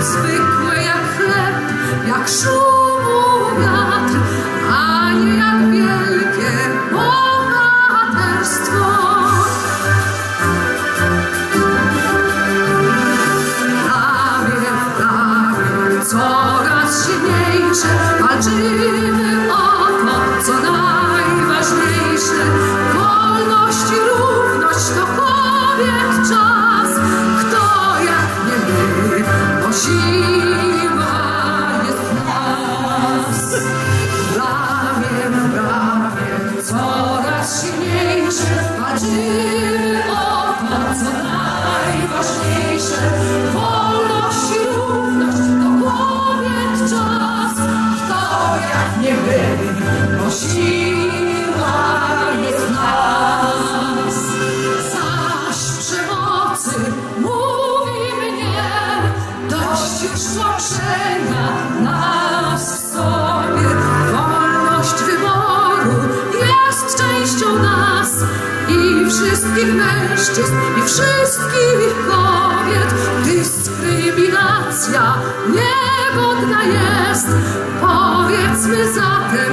zwykłe jak chleb, jak szumu wiatr, a nie jak wielkie bohaterstwo. Prawie, prawie, coraz silniejsze walczymy o wszystkich mężczyzn, i wszystkich kobiet. Dyskryminacja niegodna jest. Powiedzmy zatem